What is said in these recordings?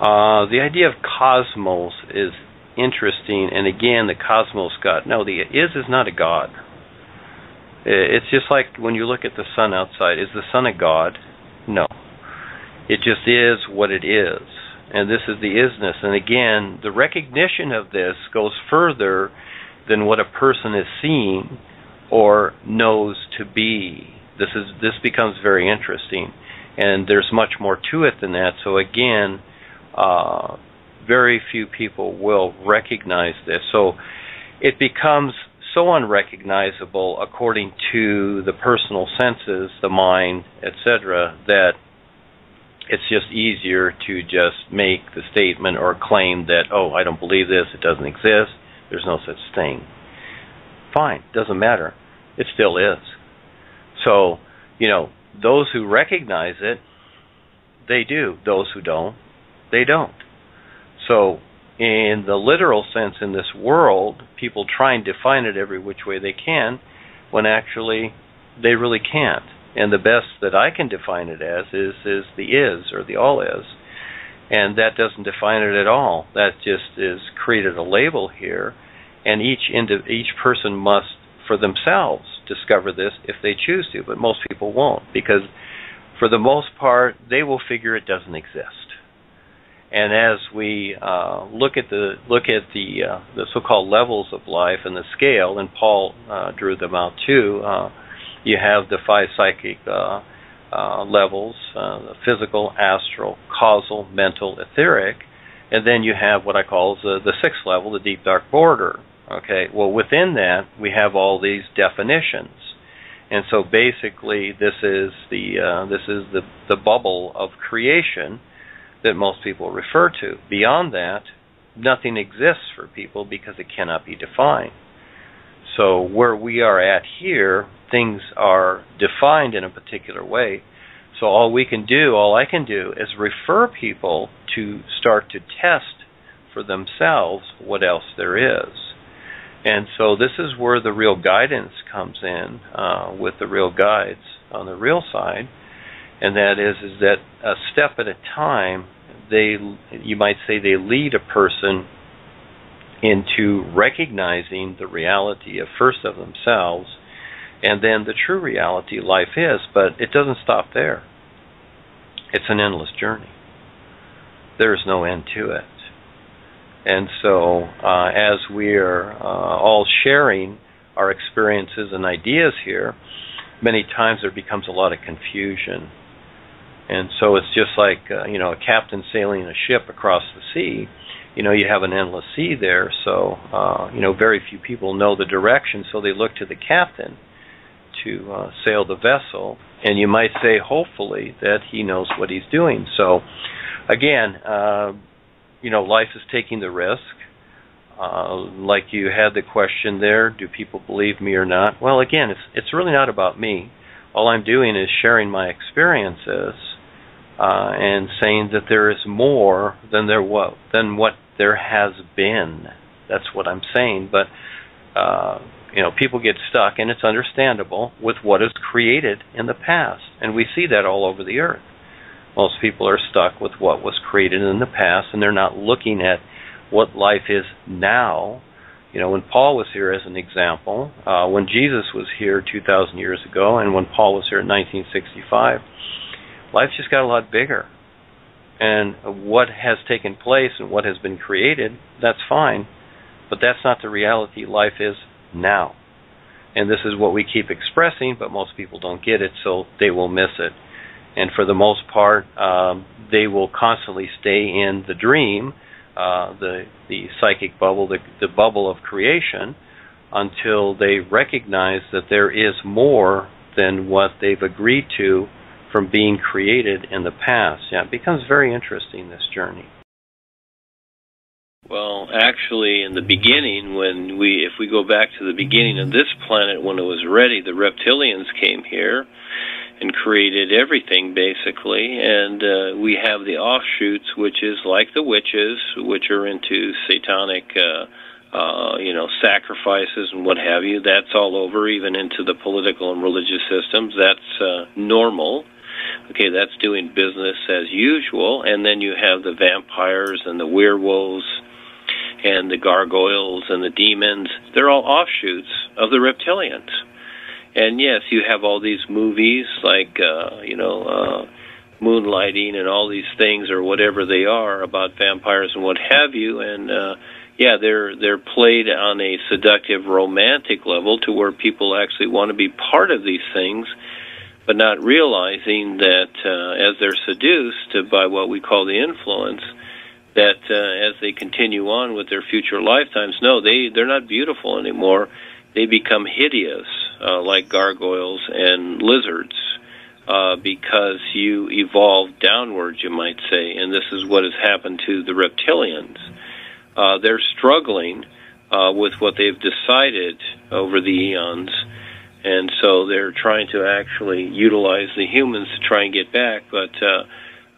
Uh, the idea of cosmos is interesting, and again, the cosmos God. No, the is is not a God. It's just like when you look at the sun outside. Is the sun a God? No. It just is what it is. And this is the isness. And again, the recognition of this goes further than what a person is seeing or knows to be. This is this becomes very interesting. And there's much more to it than that. So again, uh, very few people will recognize this. So it becomes so unrecognizable according to the personal senses, the mind, etc., that it's just easier to just make the statement or claim that, oh, I don't believe this, it doesn't exist, there's no such thing. Fine, doesn't matter. It still is. So, you know, those who recognize it, they do. Those who don't, they don't. So, in the literal sense in this world, people try and define it every which way they can, when actually they really can't. And the best that I can define it as is is the is or the all is, and that doesn't define it at all. That just is created a label here, and each indiv- each person must for themselves discover this if they choose to. But most people won't because, for the most part, they will figure it doesn't exist. And as we uh, look at the look at the uh, the so-called levels of life and the scale, and Paul uh, drew them out too. Uh, you have the five psychic uh, uh, levels: the physical, astral, causal, mental, etheric, and then you have what I call the the sixth level, the deep dark border. Okay, well within that we have all these definitions, and so basically this is the this is the the bubble of creation that most people refer to. Beyond that, nothing exists for people because it cannot be defined. So, where we are at here, things are defined in a particular way. So, all we can do, all I can do, is refer people to start to test for themselves what else there is. And so, this is where the real guidance comes in uh, with the real guides on the real side and that is is that a step at a time they you might say they lead a person into recognizing the reality of first of themselves and then the true reality life is but it doesn't stop there. It's an endless journey. There is no end to it. And so uh, as we're uh, all sharing our experiences and ideas here many times there becomes a lot of confusion and so it's just like uh, you know a captain sailing a ship across the sea. You know you have an endless sea there, so uh, you know very few people know the direction, so they look to the captain to uh, sail the vessel. And you might say, hopefully, that he knows what he's doing. So again, uh, you know, life is taking the risk. Uh, like you had the question there, do people believe me or not? Well, again, it's it's really not about me. All I'm doing is sharing my experiences uh, and saying that there is more than there what than what there has been. That's what I'm saying. But uh, you know, people get stuck, and it's understandable with what is created in the past, and we see that all over the earth. Most people are stuck with what was created in the past, and they're not looking at what life is now. You know, when Paul was here, as an example, uh, when Jesus was here 2,000 years ago, and when Paul was here in 1965 life just got a lot bigger. And what has taken place and what has been created, that's fine, but that's not the reality life is now. And this is what we keep expressing, but most people don't get it, so they will miss it. And for the most part, um, they will constantly stay in the dream, uh, the the psychic bubble, the, the bubble of creation, until they recognize that there is more than what they've agreed to from being created in the past. Yeah, it becomes very interesting this journey. Well, actually, in the beginning, when we, if we go back to the beginning of this planet, when it was ready, the reptilians came here and created everything basically, and uh, we have the offshoots, which is like the witches, which are into satanic. Uh, uh, you know, sacrifices and what have you. That's all over, even into the political and religious systems. That's uh, normal Okay, that's doing business as usual. And then you have the vampires and the werewolves and the gargoyles and the demons. They're all offshoots of the reptilians. And yes, you have all these movies like, uh, you know, uh, moonlighting and all these things or whatever they are about vampires and what have you. And, uh, yeah, they're they're played on a seductive romantic level to where people actually want to be part of these things but not realizing that uh, as they're seduced by what we call the influence, that uh, as they continue on with their future lifetimes, no, they they're not beautiful anymore. They become hideous, uh, like gargoyles and lizards, uh, because you evolve downwards, you might say, and this is what has happened to the reptilians. Uh, they're struggling uh, with what they've decided over the eons and so they're trying to actually utilize the humans to try and get back, but uh,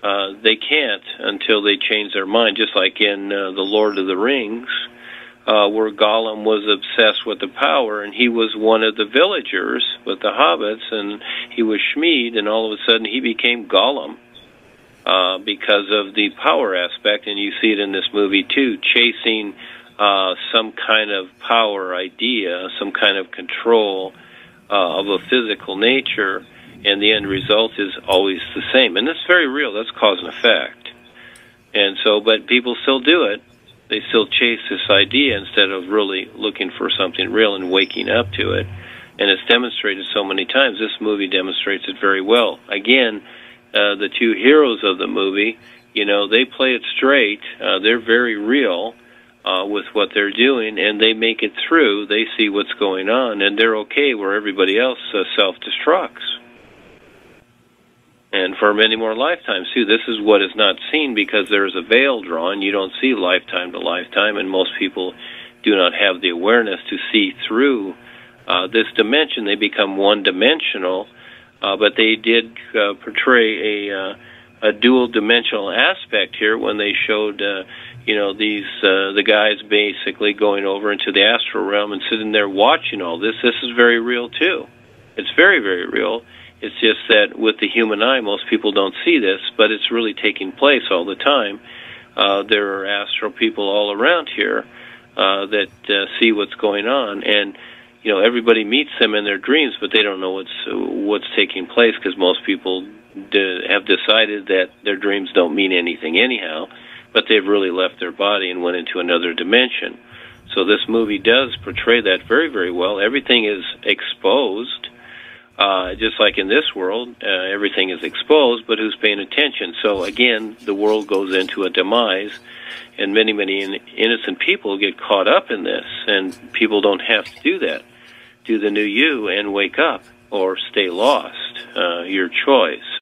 uh, they can't until they change their mind. Just like in uh, the Lord of the Rings, uh, where Gollum was obsessed with the power, and he was one of the villagers with the hobbits, and he was Schmied, and all of a sudden he became Gollum. Uh, because of the power aspect, and you see it in this movie too, chasing uh, some kind of power idea, some kind of control, of a physical nature, and the end result is always the same. And that's very real. That's cause and effect. And so, but people still do it. They still chase this idea instead of really looking for something real and waking up to it. And it's demonstrated so many times. This movie demonstrates it very well. Again, uh, the two heroes of the movie, you know, they play it straight. Uh, they're very real uh, with what they're doing, and they make it through. They see what's going on, and they're okay where everybody else uh, self destructs. And for many more lifetimes too. This is what is not seen because there is a veil drawn. You don't see lifetime to lifetime, and most people do not have the awareness to see through uh, this dimension. They become one dimensional, uh, but they did uh, portray a uh, a dual dimensional aspect here when they showed uh, you know these uh, the guys basically going over into the astral realm and sitting there watching all this. This is very real too. It's very very real. It's just that with the human eye most people don't see this but it's really taking place all the time. Uh, there are astral people all around here uh, that uh, see what's going on. And you know everybody meets them in their dreams but they don't know what's what's taking place because most people de- have decided that their dreams don't mean anything anyhow but they've really left their body and went into another dimension. So this movie does portray that very, very well. Everything is exposed, uh, just like in this world, uh, everything is exposed, but who's paying attention? So again, the world goes into a demise, and many, many in- innocent people get caught up in this, and people don't have to do that. Do the new you and wake up, or stay lost. Uh, your choice.